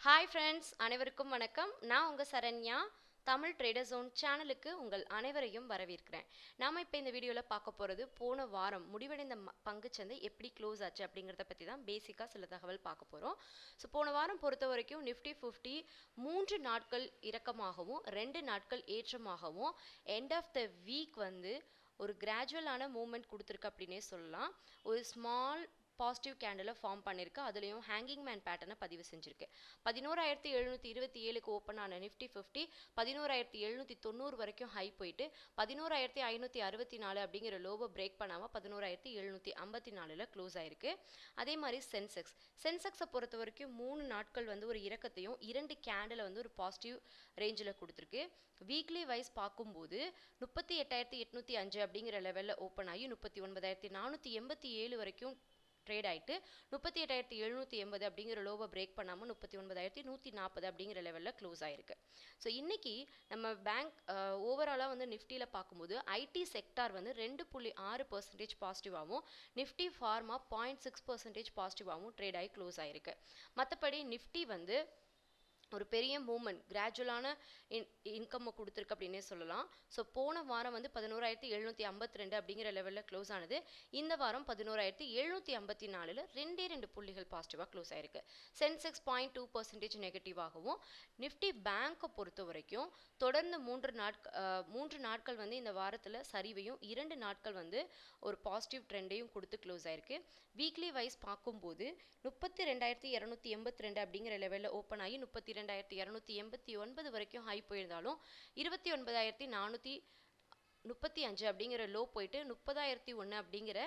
Hi friends அனைவருக்கும் வணக்கம். நான் உங்கள் சரண்யா. தமிழ் ட்ரேடர் ஜோன் சேனலுக்கு உங்கள் அனைவரையும் வரவேற்கிறேன். நாம் இப்போ இந்த வீடியோவில் பார்க்க போகிறது போன வாரம் முடிவடைந்த ம- பங்குச்சந்தை எப்படி க்ளோஸ் ஆச்சு அப்படிங்கிறத பற்றி தான் பேசிக்காக சில தகவல் பார்க்க போகிறோம் ஸோ போன வாரம் பொறுத்த வரைக்கும் நிஃப்டி ஃபிஃப்டி மூன்று நாட்கள் இறக்கமாகவும் ரெண்டு நாட்கள் ஏற்றமாகவும் எண்ட் ஆஃப் த வீக் வந்து ஒரு கிராஜுவலான மூமெண்ட் கொடுத்துருக்கு அப்படின்னே சொல்லலாம். ஒரு ஸ்மால் பாசிட்டிவ் கேண்டில் ஃபார்ம் பண்ணியிருக்கு அதுலேயும் ஹேங்கிங் மேன் பேட்டர்னை பதிவு செஞ்சுருக்கு. பதினோராயிரத்தி எழுநூற்றி இருபத்தி ஏழுக்கு ஓப்பன் ஆன நிஃப்டி ஃபிஃப்டி பதினோராயிரத்தி எழுநூற்றி தொண்ணூறு வரைக்கும் ஹை போயிட்டு பதினோராயிரத்தி ஐநூற்றி அறுபத்தி நாலு அப்படிங்கிற லோவை பிரேக் பண்ணாமல் பதினோராயிரத்தி எழுநூற்றி ஐம்பத்தி நாலில் க்ளோஸ் ஆயிருக்கு. அதே மாதிரி சென்செக்ஸ் சென்செக்ஸை பொறுத்த வரைக்கும் மூணு நாட்கள் வந்து ஒரு இறக்கத்தையும் இரண்டு கேண்டில் வந்து ஒரு பாசிட்டிவ் ரேஞ்சில் கொடுத்துருக்கு. வீக்லி வைஸ் பார்க்கும்போது முப்பத்தி எட்டாயிரத்தி எட்நூற்றி அஞ்சு அப்படிங்கிற லெவலில் ஓப்பன் ஆகி முப்பத்தி ஒன்பதாயிரத்தி நானூற்றி எண்பத்தி ஏழு வரைக்கும் ட்ரேட் ஆகிட்டு முப்பத்தி எட்டாயிரத்தி எழுநூற்றி எண்பது அப்படிங்கிற லோவை பிரேக் பண்ணாமல் முப்பத்தி ஒன்பதாயிரத்தி நூற்றி நாற்பது அப்படிங்கிற லெவலில் க்ளோஸ் ஆயிருக்கு. ஸோ இன்றைக்கி நம்ம பேங்க் ஓவராலாக வந்து நிஃப்டியில் பார்க்கும்போது ஐடி செக்டார் வந்து ரெண்டு புள்ளி ஆறு percentage பாசிட்டிவாகவும் Nifty pharma point six percentage பாசிட்டிவாகவும் trade ஆகி க்ளோஸ் ஆயிருக்கு. மற்றபடி நிஃப்டி வந்து ஒரு பெரிய மூமெண்ட் கிராஜுவலான இன் இன்கம்மை கொடுத்துருக்கு அப்படின்னே சொல்லலாம். ஸோ போன வாரம் வந்து பதினோராயிரத்தி எழுநூற்றி ஐம்பத்தி ரெண்டு அப்படிங்கிற லெவலில் க்ளோஸ் ஆனது. இந்த வாரம் பதினோராயிரத்தி எழுநூற்றி ஐம்பத்தி நாலில் ரெண்டே ரெண்டு புள்ளிகள் பாசிட்டிவாக க்ளோஸ் ஆயிருக்கு. சென்செக்ஸ் பாயிண்ட் டூ பர்சன்டேஜ் நெகட்டிவாகவும் நிஃப்டி பேங்க்கை பொறுத்த வரைக்கும் தொடர்ந்து மூன்று நாட்கள் மூன்று நாட்கள் வந்து இந்த வாரத்தில் சரிவையும் இரண்டு நாட்கள் வந்து ஒரு பாசிட்டிவ் ட்ரெண்டையும் கொடுத்து க்ளோஸ் ஆயிருக்கு. வீக்லி வைஸ் பார்க்கும்போது முப்பத்தி ரெண்டாயிரத்தி இரநூத்தி எண்பத்தி ரெண்டு அப்படிங்கிற லெவலில் ஓப்பன் ஆகி முப்பத்தி ரெண்டாயிரத்தி இரநூத்தி எண்பத்தி ஒன்பது வரைக்கும் ஹை போயிருந்தாலும் இருபத்தி ஒன்பதாயிரத்தி நானூற்றி முப்பத்தி அஞ்சு அப்படிங்கிற லோ போயிட்டு முப்பதாயிரத்தி ஒன்று அப்படிங்கிற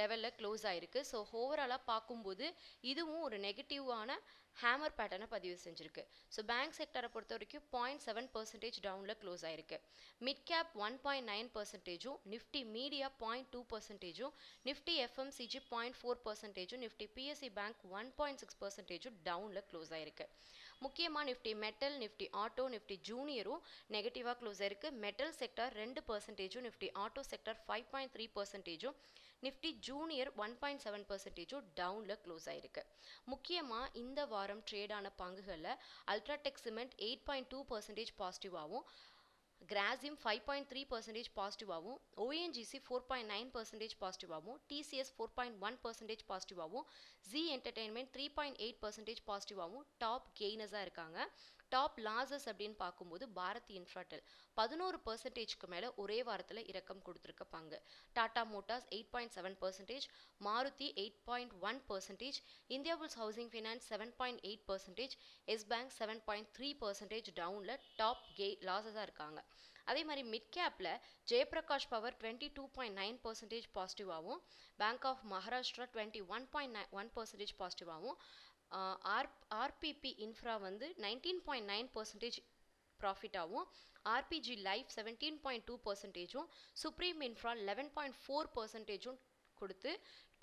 லெவலில் க்ளோஸ் ஆகிருக்கு ஸோ ஓவராலாக பார்க்கும்போது இதுவும் ஒரு நெகட்டிவான ஹேமர் பேட்டர்னை பதிவு செஞ்சுருக்கு. ஸோ பேங்க் செக்டரை பொறுத்த வரைக்கும் பாயிண்ட் செவன் பர்சன்டேஜ் டவுனில் க்ளோஸ் ஆயிருக்கு. Mid cap one point nine பர்சன்டேஜும் Nifty media point two பர்சன்டேஜும் Nifty FMCG point four பர்சன்டேஜும் Nifty PSU bank one point six பர்சன்டேஜும் டவுனில் க்ளோஸ் ஆயிருக்கு. முக்கியமாக Nifty metal Nifty auto Nifty ஜூனியரும் நெகட்டிவாக க்ளோஸ் ஆயிருக்கு. மெட்டல் செக்டார் ரெண்டு பர்சன்டேஜும் Nifty auto sector five point three பர்சன்டேஜும் Nifty junior one point seven பர்சன்டேஜும் டவுனில் close ஆயிருக்கு. முக்கியமாக இந்த வாரம் ட்ரேடான பங்குகளில் UltraTech Cement eight point two percentage பாசிட்டிவாகவும் Grasim five point three percentage பாசிட்டிவாகவும் ONGC four point nine percentage பாசிட்டிவாகவும் TCS four point one percentage பாசிட்டிவாகவும் Zee entertainment three point eight percentage பாசிட்டிவாகவும் top கெய்னஸாக இருக்காங்க. Top losses அப்படின்னு பார்க்கும்போது Bharathi Infratel. பதினோரு பர்சன்டேஜ்க்கு மேலே ஒரே வாரத்தில் இறக்கம் கொடுத்துருக்கப்பாங்க. Tata Motors eight point seven percentage Maruti eight point one percentage Indiabulls housing finance seven point eight percentage Yes bank seven point three percentage டவுனில் டாப் கே லாசஸாக இருக்காங்க. அதே மாதிரி மிட் கேப்பில் Jaiprakash power twenty two point nine percentage பாசிட்டிவாகவும் bank of Maharashtra twenty one point nine one percentage பாசிட்டிவாகவும் R RPP infra வந்து nineteen point nine percentage ப்ராஃபிட்டாகவும் RPG life seventeen point two பர்சன்டேஜும் Supreme Infra eleven point four பர்சன்டேஜும் கொடுத்து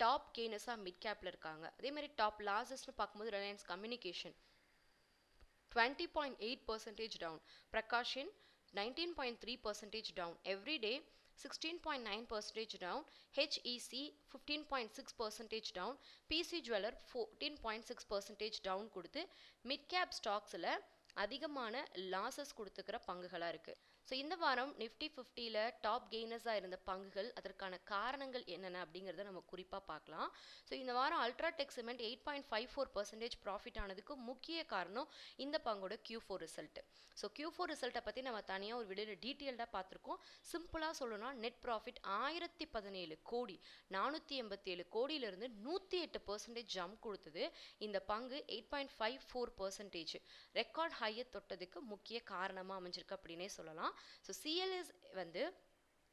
top கெய்னஸாக mid கேப்பில் இருக்காங்க. அதே மாதிரி top லாசஸ்னு பார்க்கும்போது Reliance communication twenty point eight percentage down பிரகாஷின் nineteen point three percentage down Eveready sixteen point nine percentage down HEG fifteen point six percentage down PC Jeweller fourteen point six percentage down கொடுத்து mid cap ஸ்டாக்ஸில் அதிகமான losses கொடுத்துக்கிற பங்குகளாக இருக்குது so இந்த வாரம் Nifty ஃபிஃப்டியில் top கெய்னஸாக இருந்த பங்குகள் அதற்கான காரணங்கள் என்னென்ன அப்படிங்கிறத நம்ம குறிப்பாக பார்க்கலாம். ஸோ இந்த வாரம் UltraTech Cement eight point five four percentage profit ஆனதுக்கு முக்கிய காரணம் இந்த பங்கோட Q four result so Q four ரிசல்ட்டை பற்றி நம்ம தனியாக ஒரு வீடியோவில் டீட்டெயில்டாக பார்த்துருக்கோம். சிம்பிளாக சொல்லணும்னா நெட் ப்ராஃபிட் ஆயிரத்தி பதினேழு கோடி நானூற்றி எண்பத்தி ஏழு கோடியிலிருந்து நூற்றி எட்டு பர்சன்டேஜ் ஜம்ப் கொடுத்தது. இந்த பங்கு eight point five four percentage record ஹையை தொட்டதுக்கு முக்கிய காரணமாக அமைஞ்சிருக்கு அப்படின்னே சொல்லலாம். ஸோ சிஎல்எஸ் வந்து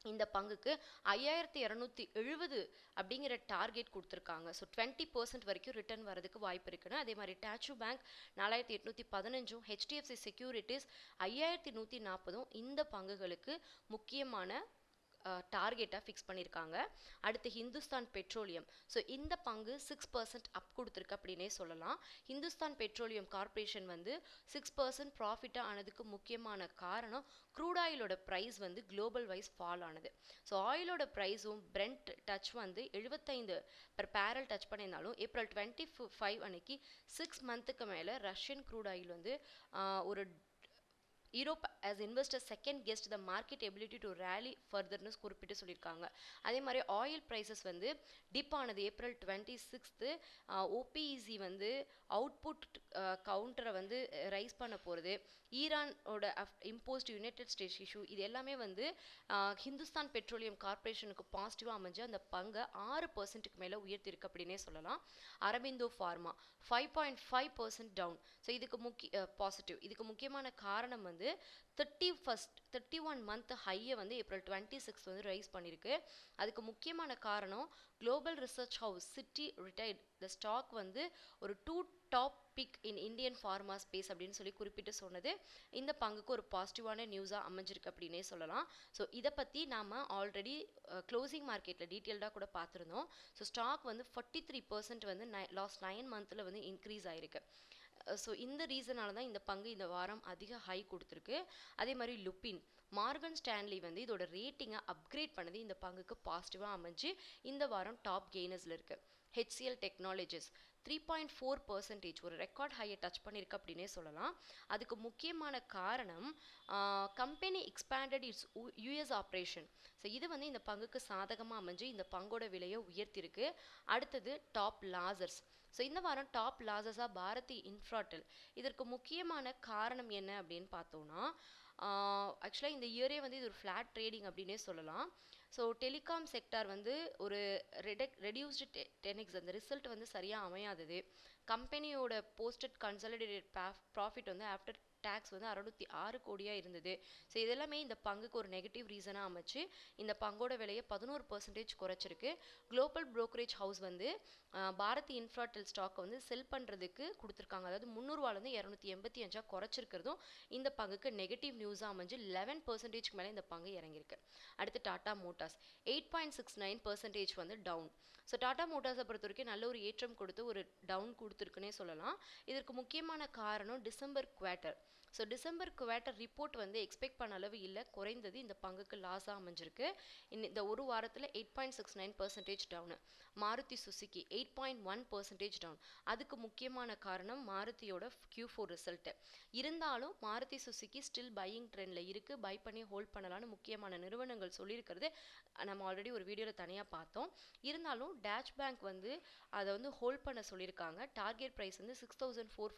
இந்த பங்குக்கு ஐயாயிரத்தி இரநூத்தி எழுபது அப்படிங்கிற டார்கெட் கொடுத்துருக்காங்க. ஸோ டுவெண்ட்டி பர்சன்ட் வரைக்கும் ரிட்டர்ன் வரதுக்கு வாய்ப்பு இருக்குன்னு. அதே மாதிரி டேச்சு பேங்க் நாலாயிரத்தி எட்நூற்றி பதினஞ்சும் ஹெச்டிஎஃப்சி செக்யூரிட்டிஸ் ஐயாயிரத்தி நூற்றி நாற்பதும் இந்த பங்குகளுக்கு முக்கியமான டார்கெட்டாக ஃபிக்ஸ் பண்ணியிருக்காங்க அடுத்து ஹிந்துஸ்தான் பெட்ரோலியம் ஸோ இந்த பங்கு சிக்ஸ் பர்சன்ட் அப் கொடுத்துருக்கு அப்படின்னே சொல்லலாம். ஹிந்துஸ்தான் பெட்ரோலியம் கார்ப்பரேஷன் வந்து சிக்ஸ் பர்சன்ட் ப்ராஃபிட்டாக ஆனதுக்கு முக்கியமான காரணம் க்ரூட் ஆயிலோட ப்ரைஸ் வந்து குளோபல் வைஸ் ஃபால் ஆனது. ஸோ ஆயிலோட ப்ரைஸும் பிரெண்ட் டச் வந்து எழுபத்தைந்து பர் பேரல் டச் பண்ணியிருந்தாலும் ஏப்ரல் டுவெண்ட்டி ஃபைவ் அன்னைக்கு சிக்ஸ் மந்த்துக்கு மேலே ரஷ்யன் க்ரூட் ஆயில் வந்து ஒரு Europe as investor second guessed the market ability to rally ஃபர்தர்னு குறிப்பிட்டு சொல்லியிருக்காங்க. அதே மாதிரி ஆயில் ப்ரைஸஸ் வந்து டிப் ஆனது ஏப்ரல் டுவெண்ட்டி சிக்ஸ்த்து ஓபிஇசி வந்து அவுட்புட் கவுண்டரை வந்து ரைஸ் பண்ண போகிறது ஈரானோட இம்போஸ்ட் யுனைடெட் ஸ்டேட்ஸ் இஷ்யூ இது எல்லாமே வந்து ஹிந்துஸ்தான் பெட்ரோலியம் கார்ப்பரேஷனுக்கு பாசிட்டிவாக அமைஞ்சு அந்த பங்கை ஆறு பர்சன்ட்டுக்கு மேலே உயர்த்திருக்கு அப்படின்னே சொல்லலாம். Aurobindo pharma five point five percent down so இதுக்கு முக்கிய பாசிட்டிவ் இதுக்கு முக்கியமான காரணம் வந்து thirty first thirty one month ஹையை வந்து ஏப்ரல் டுவெண்ட்டி சிக்ஸ் வந்து ரைஸ் பண்ணியிருக்கு அதுக்கு முக்கியமான காரணம் global research house Citi retired the stock வந்து ஒரு two top pick in Indian pharma space அப்படின்னு சொல்லி குறிப்பிட்டு சொன்னது. இந்த பங்குக்கு ஒரு பாசிட்டிவான நியூஸாக அமைஞ்சிருக்கு அப்படின்னே சொல்லலாம். ஸோ இதை பற்றி நாம் ஆல்ரெடி க்ளோசிங் மார்க்கெட்டில் டீட்டெயில்டாக கூட பார்த்துருந்தோம். ஸோ ஸ்டாக் வந்து ஃபார்ட்டி த்ரீ பர்சன்ட் வந்து நை லாஸ்ட் நைன் மந்தில் வந்து இன்க்ரீஸ் ஆயிருக்கு. ஸோ இந்த ரீசனால தான் இந்த பங்கு இந்த வாரம் அதிக ஹை கொடுத்துருக்கு. அதே மாதிரி லுப்பின் மார்கன் ஸ்டான்லி வந்து இதோட ரேட்டிங்கை அப்கிரேட் பண்ணது இந்த பங்குக்கு பாசிட்டிவாக அமைஞ்சு இந்த வாரம் டாப் கெய்னர்ஸில் இருக்குது HCL Technologies three point four percentage ஒரு ரெக்கார்ட் ஹையை டச் பண்ணியிருக்கு அப்படின்னே சொல்லலாம். அதுக்கு முக்கியமான காரணம் company expanded its US operation so இது வந்து இந்த பங்குக்கு சாதகமாக அமைஞ்சு இந்த பங்கோட விலையை உயர்த்திருக்கு. அடுத்தது டாப் லாசர்ஸ் ஸோ இந்த வாரம் டாப் லாசஸாக பாரதி இன்ஃப்ராட்டில் இதற்கு முக்கியமான காரணம் என்ன அப்படின்னு பார்த்தோன்னா ஆக்சுவலாக இந்த இயரே வந்து இது ஒரு ஃப்ளாட் ட்ரேடிங் அப்படின்னே சொல்லலாம். ஸோ டெலிகாம் செக்டார் வந்து ஒரு ரெடக் ரெடியூஸ்டு டெ டெனிக்ஸ் அந்த ரிசல்ட் வந்து சரியாக அமையாதது. கம்பெனியோட போஸ்டட் கன்சாலிடேட்டட் ப்ராஃபிட் வந்து ஆஃப்டர் டேக்ஸ் வந்து அறுநூத்தி ஆறு கோடியாக இருந்தது. ஸோ இதெல்லாமே இந்த பங்குக்கு ஒரு நெகட்டிவ் ரீசனாக அமைச்சு இந்த பங்கோட விலையை பதினோரு பர்சன்டேஜ் குறைச்சிருக்கு. குளோபல் ப்ரோக்கரேஜ் ஹவுஸ் வந்து பாரதி இன்ஃப்ராடெல் ஸ்டாக்கை வந்து செல் பண்ணுறதுக்கு கொடுத்துருக்காங்க. அதாவது முந்நூறுவாலேருந்து இரநூத்தி எண்பத்தி அஞ்சா குறைச்சிருக்கிறதும் இந்த பங்குக்கு நெகட்டிவ் நியூஸாக அமைஞ்சு லெவன் பர்சன்டேஜ்க்கு மேலே இந்த பங்கு இறங்கியிருக்கு. அடுத்து Tata Motors. Eight point six nine percentage வந்து டவுன் ஸோ டாடா மோட்டார்ஸை பொறுத்த வரைக்கும் நல்ல ஒரு ஏற்றம் கொடுத்து ஒரு டவுன் கொடுத்துருக்குன்னே சொல்லலாம். இதற்கு முக்கியமான காரணம் December quarter so December quarter report வந்து எக்ஸ்பெக்ட் பண்ண அளவு இல்லை. குறைந்தது இந்த பங்குக்கு லாஸாக அமைஞ்சிருக்கு. இந்த இந்த ஒரு வாரத்தில் eight point six nine percentage down Maruti Suzuki eight point one percentage down அதுக்கு முக்கியமான காரணம் மாருதியோட கியூ ஃபோர் ரிசல்ட்டு இருந்தாலும் மாருதி சுசுக்கி ஸ்டில் பையிங் ட்ரெண்டில் இருக்குது பை பண்ணி ஹோல்ட் பண்ணலான்னு முக்கியமான நிறுவனங்கள் சொல்லியிருக்கிறது. நம்ம ஆல்ரெடி ஒரு வீடியோவில் தனியாக பார்த்தோம். இருந்தாலும் டேஷ் பேங்க் வந்து அதை வந்து ஹோல்ட் பண்ண சொல்லியிருக்காங்க. டார்கெட் ப்ரைஸ் வந்து six thousand four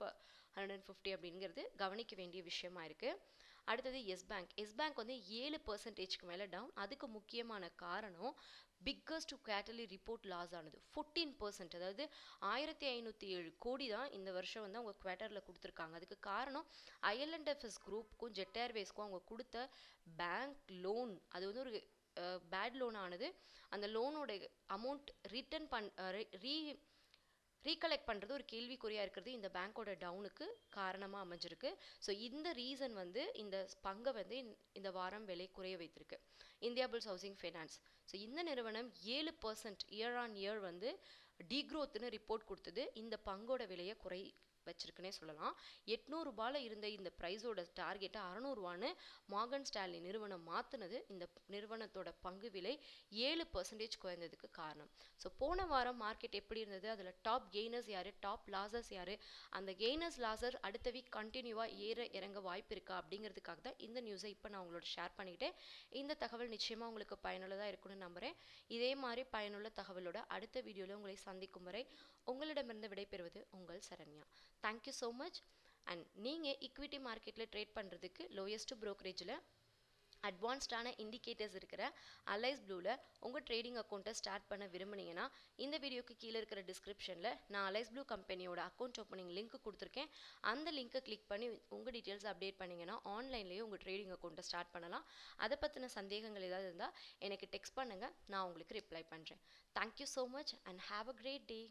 hundred and fifty அப்படிங்கிறது கவனிக்க வேண்டிய விஷயமா இருக்குது அடுத்தது எஸ் பேங்க் எஸ் பேங்க் வந்து ஏழு பர்சன்டேஜ்க்கு மேலே டவுன் அதுக்கு முக்கியமான காரணம் பிக்கஸ்ட் குவார்டர்லி ரிப்போர்ட் லாஸ் ஆனது. ஃபோர்டீன் பர்சன்ட் அதாவது ஆயிரத்தி ஐநூற்றி ஏழு கோடி தான் இந்த வருஷம் வந்து அவங்க குவார்ட்டரில் கொடுத்துருக்காங்க. அதுக்கு காரணம் ஐஎல்என்எஃப்எஸ் குரூப்புக்கும் ஜெட் ஏர்வேஸ்க்கும் அவங்க கொடுத்த பேங்க் லோன் அது வந்து ஒரு பேட் லோன் ஆனது அந்த லோனோட அமௌண்ட் ரிட்டர்ன் பண் ரீ ரீகலெக்ட் பண்ணுறது ஒரு கேள்விக்குறியாக இருக்கிறது. இந்த பேங்க்கோட டவுனுக்கு காரணமாக அமைஞ்சிருக்கு. ஸோ இந்த ரீசன் வந்து இந்த பங்கை வந்து இந்த- வாரம் விலை குறைய வைத்திருக்கு. Indiabulls housing finance so இந்த நிறுவனம் ஏழு பர்சன்ட் இயர் ஆன் இயர் வந்து டீக்ரோத்னு ரிப்போர்ட் கொடுத்தது. இந்த பங்கோட விலையை குறை வச்சிருக்குன்னே சொல்லலாம். எட்நூறுபால இருந்த இந்த ப்ரைஸோட டார்கெட்டை அறநூறுவான்னு மார்கன் ஸ்டாலின் நிறுவனம் மாற்றினது இந்த நிறுவனத்தோட பங்கு விலை ஏழு பர்சன்டேஜ் குறைந்ததுக்கு காரணம். ஸோ போன வாரம் மார்க்கெட் எப்படி இருந்தது? அதில் டாப் கெய்னர்ஸ் யார்? டாப் லாசர்ஸ் யார்? அந்த கெய்னர்ஸ் லாசர் அடுத்த வீக் கண்டினியூவாக ஏற இறங்க வாய்ப்பு இருக்கா? அப்படிங்கிறதுக்காக தான் இந்த நியூஸை இப்போ நான் உங்களோட ஷேர் பண்ணிக்கிட்டேன். இந்த தகவல் நிச்சயமாக உங்களுக்கு பயனுள்ளதாக இருக்கும்னு நம்புகிறேன் இதே மாதிரி பயனுள்ள தகவலோட அடுத்த வீடியோவில் உங்களை சந்திக்கும் வரை உங்களிடமிருந்து விடைபெறுவது உங்கள் Saranya. Thank you so much and நீங்கள் ஈக்விட்டி மார்க்கெட்டில் ட்ரேட் பண்ணுறதுக்கு லோயஸ்ட் ப்ரோக்கரேஜில் அட்வான்ஸ்டான இண்டிகேட்டர்ஸ் இருக்கிற அலைஸ் ப்ளூவில் உங்கள் ட்ரேடிங் அக்கௌண்ட்டை ஸ்டார்ட் பண்ண விரும்புனீங்கன்னா இந்த வீடியோக்கு கீழே இருக்கிற டிஸ்கிரிப்ஷனில் நான் அலைஸ் ப்ளூ கம்பெனியோட அக்கௌண்ட் ஓப்பனிங் லிங்க் கொடுத்துருக்கேன். அந்த லிங்க்கை கிளிக் பண்ணி உங்கள் டீட்டெயில்ஸ் அப்டேட் பண்ணிங்கன்னா ஆன்லைன்லேயே உங்கள் ட்ரேடிங் அக்கௌண்ட்டை ஸ்டார்ட் பண்ணலாம். அதை பற்றின சந்தேகங்கள் ஏதாவது இருந்தால் எனக்கு டெக்ஸ்ட் பண்ணுங்கள் நான் உங்களுக்கு ரிப்ளை பண்ணுறேன் thank you so much and have a great day